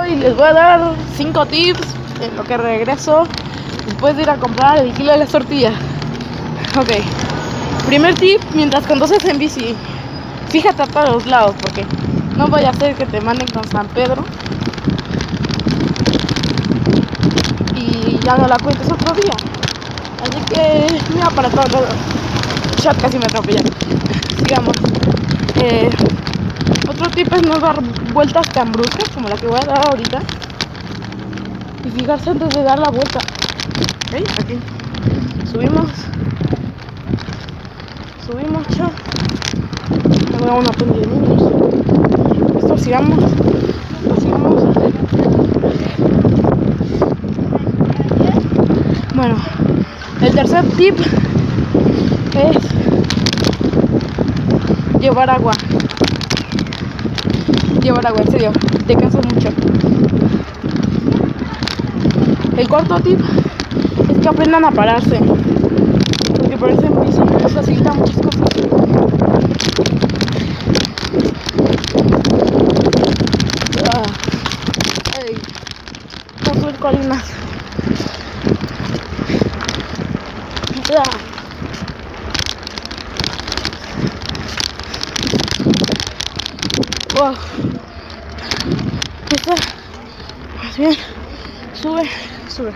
Hoy les voy a dar 5 tips en lo que regreso después de ir a comprar el kilo de las tortillas. Ok, primer tip, mientras conduces en bici, fíjate a todos lados porque no voy a hacer que te manden con San Pedro y ya no la cuentes otro día. Así que mira para todos lados. Chat casi me atropella. Sigamos. Eh, otro tip es no dar vueltas tan bruscas como la que voy a dar ahorita. Y fijarse antes de dar la vuelta. ¿Ok? Aquí. Subimos. Subimos, chao. Voy a una pendiente. Esto sigamos. Sigamos. Bueno, el tercer tip es llevar agua llevar agua, en serio, te canso mucho. El cuarto tip es que aprendan a pararse. Porque parece muy simple, facilita muchas cosas. Ah, ay, no subir colinas. Ah. Wow. Está más bien. Sube, sube.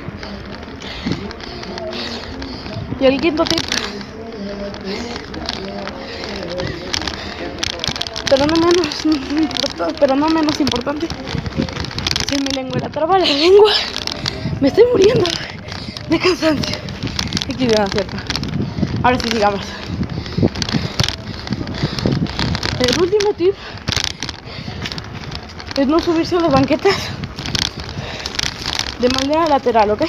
Y el quinto tip. Pero no menos pero no menos importante. Si mi lengua la traba la lengua, me estoy muriendo de cansancio. Aquí va cierto. Ahora sí sigamos. El último tip es no subirse a las banquetas de manera lateral, ¿ok?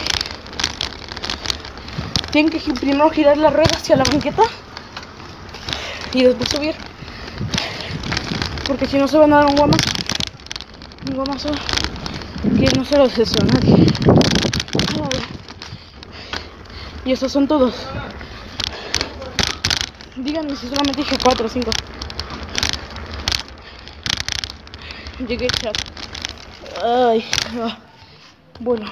Tienen que primero girar la rueda hacia la banqueta y después subir. Porque si no se van a dar un guamazo. Un guamazo que no se lo deseo nadie. Y esos son todos. Díganme si solamente dije 4 o 5. Llegué chat. Ay, ah. bueno.